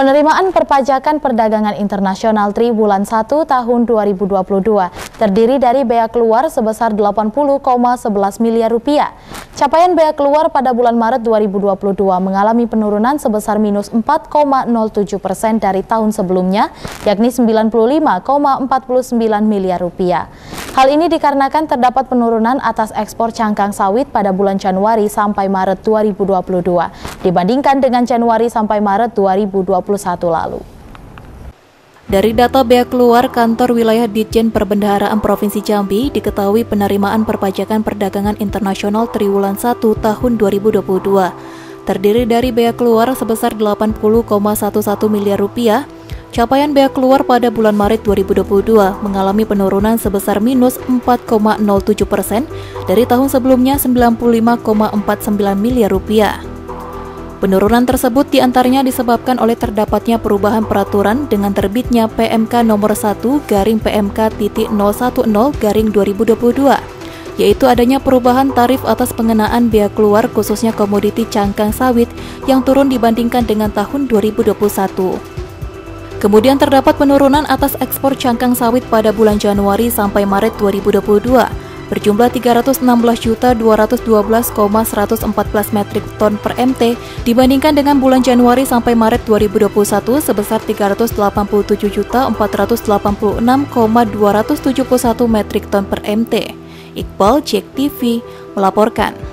Penerimaan perpajakan perdagangan internasional triwulan 1 tahun 2022 terdiri dari bea keluar sebesar 80,11 miliar rupiah. Capaian bea keluar pada bulan Maret 2022 mengalami penurunan sebesar minus 4,07 persen dari tahun sebelumnya, yakni 95,49 miliar rupiah. Hal ini dikarenakan terdapat penurunan atas ekspor cangkang sawit pada bulan Januari sampai Maret 2022 dibandingkan dengan Januari sampai Maret 2021 lalu. Dari data bea keluar kantor wilayah Ditjen Perbendaharaan Provinsi Jambi diketahui penerimaan perpajakan perdagangan internasional triwulan 1 tahun 2022 terdiri dari bea keluar sebesar 80,11 miliar rupiah. Capaian bea keluar pada bulan Maret 2022 mengalami penurunan sebesar minus 4,07 persen dari tahun sebelumnya 95,49 miliar rupiah. Penurunan tersebut di antaranya disebabkan oleh terdapatnya perubahan peraturan dengan terbitnya PMK nomor 1 garing PMK titik 010 garing 2022 yaitu adanya perubahan tarif atas pengenaan biaya keluar khususnya komoditi cangkang sawit yang turun dibandingkan dengan tahun 2021. Kemudian terdapat penurunan atas ekspor cangkang sawit pada bulan Januari sampai Maret 2022 berjumlah 316.212,114 metrik ton per MT dibandingkan dengan bulan Januari sampai Maret 2021 sebesar 387.486,271 metrik ton per MT. Iqbal Cek TV melaporkan.